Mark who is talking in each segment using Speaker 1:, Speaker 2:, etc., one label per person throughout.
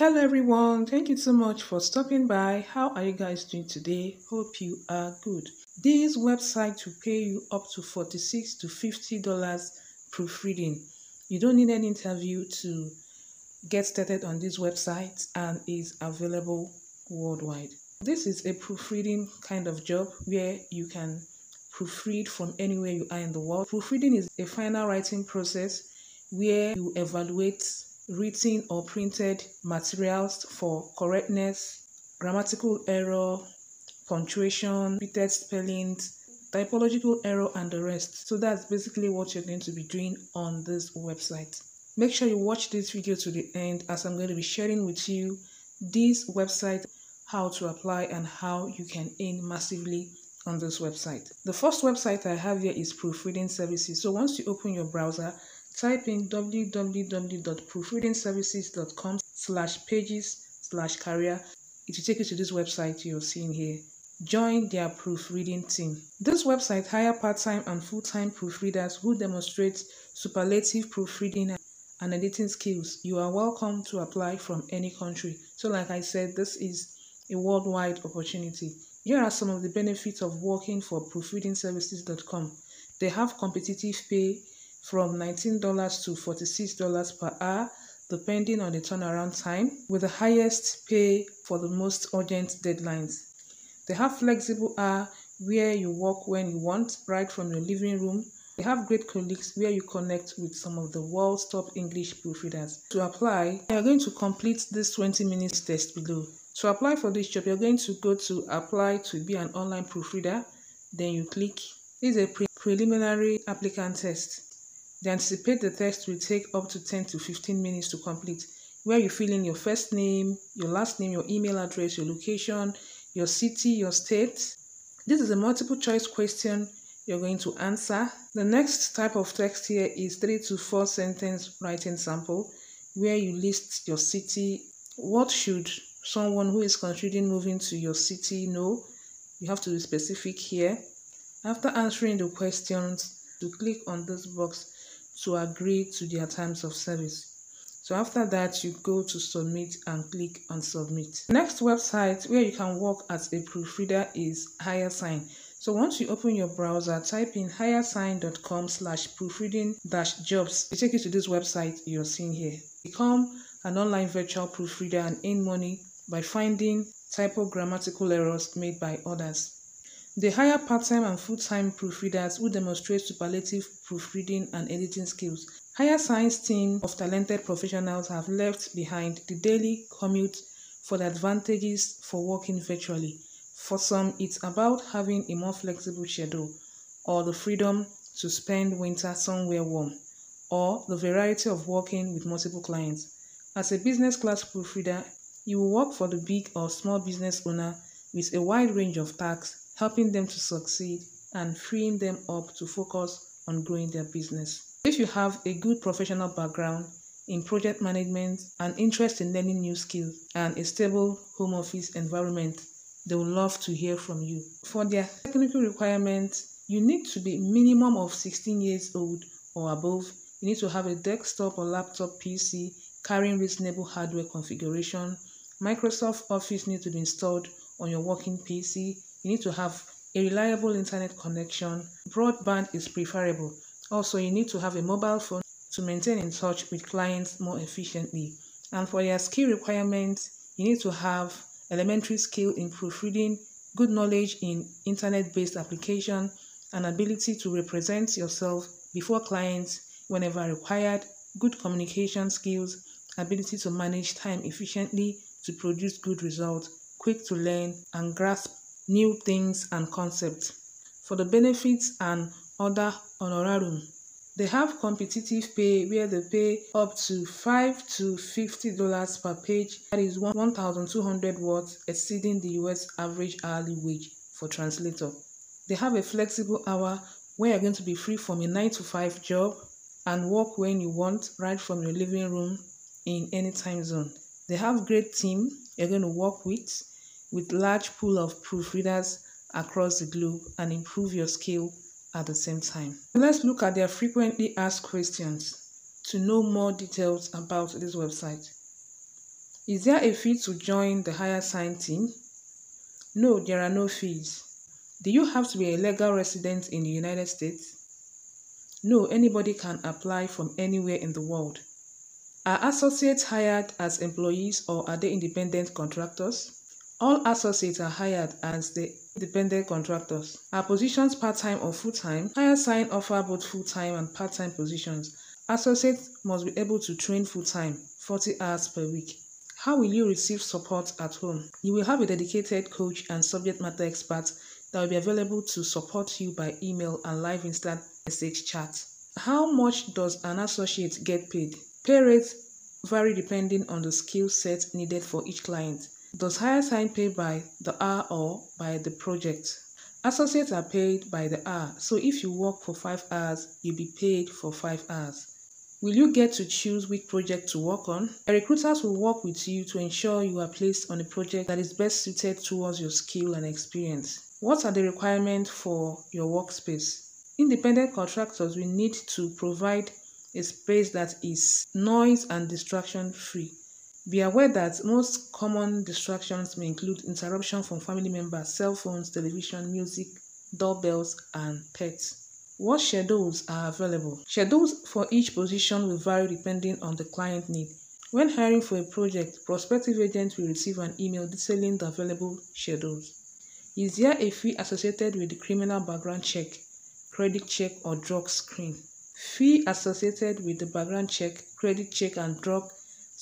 Speaker 1: Hello everyone, thank you so much for stopping by. How are you guys doing today? Hope you are good. This website will pay you up to 46 to 50 dollars proofreading. You don't need an interview to get started on this website and is available worldwide. This is a proofreading kind of job where you can proofread from anywhere you are in the world. Proofreading is a final writing process where you evaluate written or printed materials for correctness, grammatical error, punctuation, repeated spellings, typological error, and the rest. So that's basically what you're going to be doing on this website. Make sure you watch this video to the end as I'm going to be sharing with you this website, how to apply and how you can earn massively on this website. The first website I have here is Proofreading Services. So once you open your browser, type in www.proofreadingservices.com slash pages slash career. It will take you to this website you're seeing here. Join their proofreading team. This website hire part-time and full-time proofreaders who demonstrate superlative proofreading and editing skills. You are welcome to apply from any country. So like I said, this is a worldwide opportunity. Here are some of the benefits of working for proofreadingservices.com. They have competitive pay from $19 to $46 per hour depending on the turnaround time with the highest pay for the most urgent deadlines. They have flexible hour where you work when you want right from your living room. They have great colleagues where you connect with some of the world's top English proofreaders. To apply, you are going to complete this 20 minutes test below. To apply for this job, you're going to go to apply to be an online proofreader. Then you click. This is a pre preliminary applicant test. They anticipate the test will take up to 10 to 15 minutes to complete, where you fill in your first name, your last name, your email address, your location, your city, your state. This is a multiple choice question you're going to answer. The next type of text here is 3 to 4 sentence writing sample, where you list your city. What should someone who is considering moving to your city know? You have to be specific here. After answering the questions, to click on this box to agree to their terms of service. So after that, you go to submit and click on submit. Next website where you can work as a proofreader is HireSign. So once you open your browser, type in hiresign.com slash proofreading dash jobs. It take you to this website you're seeing here. Become an online virtual proofreader and earn money by finding typo grammatical errors made by others. They hire part-time and full-time proofreaders who demonstrate superlative proofreading and editing skills. HireSign's team of talented professionals have left behind the daily commute for the advantages for working virtually. For some, it's about having a more flexible schedule or the freedom to spend winter somewhere warm or the variety of working with multiple clients. As a business class proofreader, you will work for the big or small business owner with a wide range of tasks helping them to succeed and freeing them up to focus on growing their business. If you have a good professional background in project management, an interest in learning new skills, and a stable home office environment, they would love to hear from you. For their technical requirements, you need to be minimum of 16 years old or above. You need to have a desktop or laptop PC carrying reasonable hardware configuration. Microsoft Office needs to be installed on your working PC you need to have a reliable internet connection. Broadband is preferable. Also, you need to have a mobile phone to maintain in touch with clients more efficiently. And for your skill requirements, you need to have elementary skill in proofreading, good knowledge in internet-based application, and ability to represent yourself before clients whenever required, good communication skills, ability to manage time efficiently to produce good results, quick to learn and grasp new things and concepts. For the benefits and other honorarium, they have competitive pay where they pay up to 5 to 50 dollars per page that is 1200 words exceeding the US average hourly wage for translator. They have a flexible hour where you're going to be free from a 9 to 5 job and work when you want right from your living room in any time zone. They have great team you're going to work with with large pool of proofreaders across the globe and improve your skill at the same time. Let's look at their frequently asked questions to know more details about this website. Is there a fee to join the HireSign team? No, there are no fees. Do you have to be a legal resident in the United States? No, anybody can apply from anywhere in the world. Are associates hired as employees or are they independent contractors? All associates are hired as the independent contractors. Are positions part-time or full-time? HireSign offer both full-time and part-time positions. Associates must be able to train full-time, 40 hours per week. How will you receive support at home? You will have a dedicated coach and subject matter expert that will be available to support you by email and live instant message chat. How much does an associate get paid? Pay rates vary depending on the skill set needed for each client. Does HireSign pay by the hour or by the project? Associates are paid by the hour, so if you work for 5 hours, you'll be paid for 5 hours. Will you get to choose which project to work on? Recruiters will work with you to ensure you are placed on a project that is best suited towards your skill and experience. What are the requirements for your workspace? Independent contractors will need to provide a space that is noise and distraction free. Be aware that most common distractions may include interruption from family members, cell phones, television, music, doorbells, and pets. What schedules are available? Schedules for each position will vary depending on the client need. When hiring for a project, prospective agents will receive an email detailing the available schedules. Is there a fee associated with the criminal background check, credit check, or drug screen? Fee associated with the background check, credit check, and drug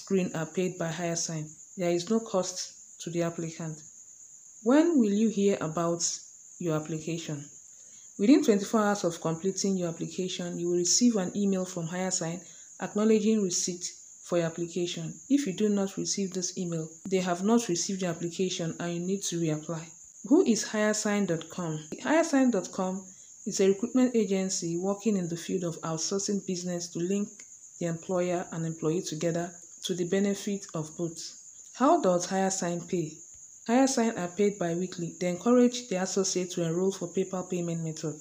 Speaker 1: screen are paid by HireSign. There is no cost to the applicant. When will you hear about your application? Within 24 hours of completing your application, you will receive an email from HireSign acknowledging receipt for your application. If you do not receive this email, they have not received your application and you need to reapply. Who is HireSign.com? HireSign.com is a recruitment agency working in the field of outsourcing business to link the employer and employee together to the benefit of both. How does HireSign pay? HireSign are paid bi-weekly. They encourage the associate to enroll for PayPal payment method.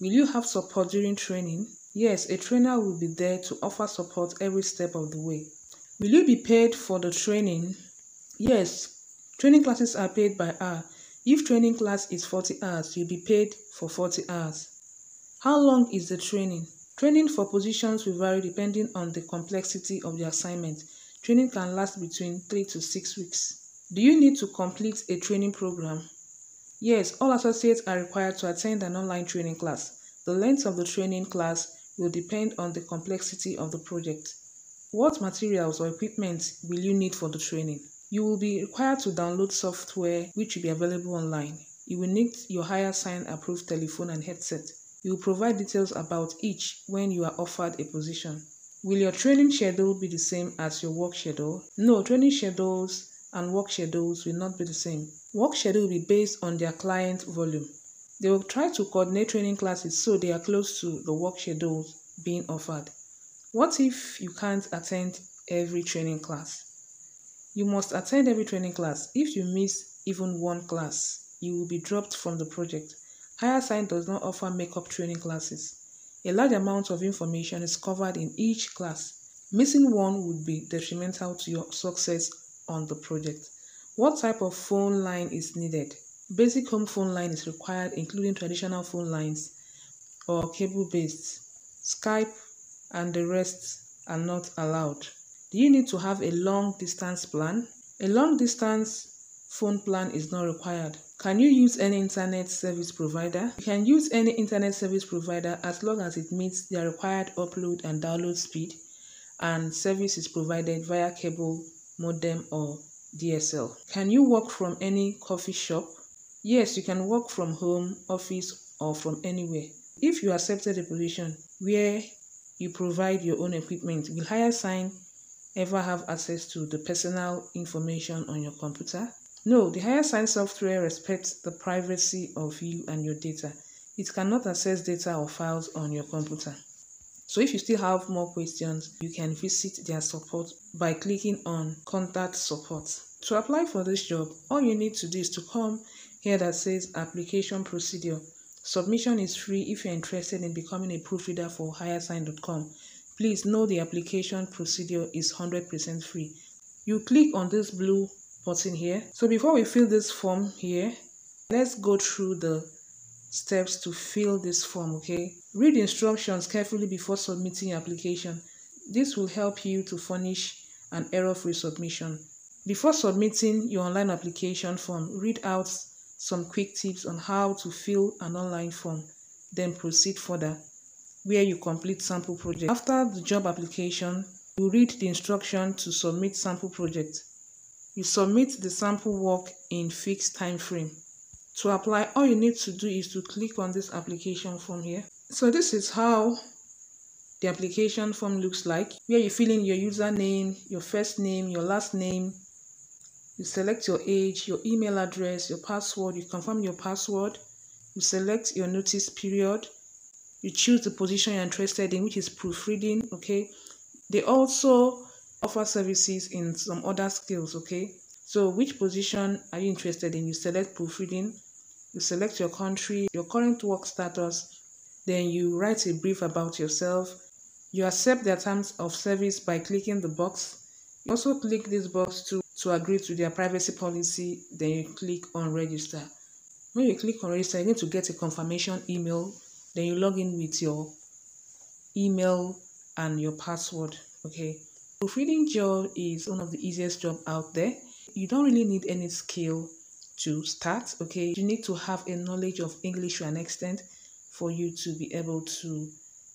Speaker 1: Will you have support during training? Yes, a trainer will be there to offer support every step of the way. Will you be paid for the training? Yes, training classes are paid by hour. If training class is 40 hours, you'll be paid for 40 hours. How long is the training? Training for positions will vary depending on the complexity of the assignment. Training can last between 3 to 6 weeks. Do you need to complete a training program? Yes, all associates are required to attend an online training class. The length of the training class will depend on the complexity of the project. What materials or equipment will you need for the training? You will be required to download software which will be available online. You will need your HireSign approved telephone and headset. You will provide details about each when you are offered a position. Will your training schedule be the same as your work schedule? No, training schedules and work schedules will not be the same. Work schedule will be based on their client volume. They will try to coordinate training classes so they are close to the work schedules being offered. What if you can't attend every training class? You must attend every training class. If you miss even one class, you will be dropped from the project. HireSign does not offer makeup training classes. A large amount of information is covered in each class. Missing one would be detrimental to your success on the project. What type of phone line is needed? Basic home phone line is required including traditional phone lines or cable-based. Skype and the rest are not allowed. Do you need to have a long distance plan? A long distance phone plan is not required. Can you use any internet service provider? You can use any internet service provider as long as it meets the required upload and download speed and service is provided via cable, modem or DSL. Can you work from any coffee shop? Yes, you can work from home, office or from anywhere. If you accepted a position where you provide your own equipment, will HireSign ever have access to the personal information on your computer? No, the higher software respects the privacy of you and your data. It cannot access data or files on your computer. So if you still have more questions, you can visit their support by clicking on Contact Support. To apply for this job, all you need to do is to come here that says Application Procedure. Submission is free if you're interested in becoming a proofreader for hiresign.com. Please know the application procedure is 100% free. you click on this blue button here. So before we fill this form here let's go through the steps to fill this form okay? Read instructions carefully before submitting your application. This will help you to furnish an error-free submission. Before submitting your online application form read out some quick tips on how to fill an online form then proceed further where you complete sample project. After the job application you read the instruction to submit sample project you submit the sample work in fixed time frame. To apply, all you need to do is to click on this application form here. So this is how the application form looks like, where you fill in your username, your first name, your last name, you select your age, your email address, your password, you confirm your password, you select your notice period, you choose the position you're interested in, which is proofreading, okay? They also offer services in some other skills, okay? So which position are you interested in? You select proofreading, you select your country, your current work status, then you write a brief about yourself. You accept their terms of service by clicking the box. You also click this box to, to agree to their privacy policy, then you click on register. When you click on register, you're going to get a confirmation email, then you log in with your email and your password, okay? Proofreading job is one of the easiest job out there. You don't really need any skill to start okay? You need to have a knowledge of english to an extent for you to be able to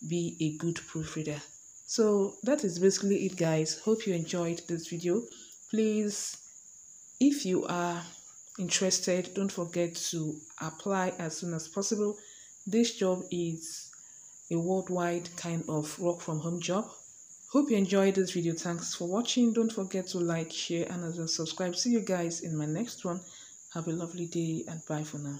Speaker 1: be a good proofreader. So that is basically it guys. Hope you enjoyed this video. Please if you are interested don't forget to apply as soon as possible. This job is a worldwide kind of work from home job hope you enjoyed this video. Thanks for watching. Don't forget to like share and as subscribe. See you guys in my next one. Have a lovely day and bye for now.